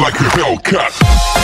like a Hellcat.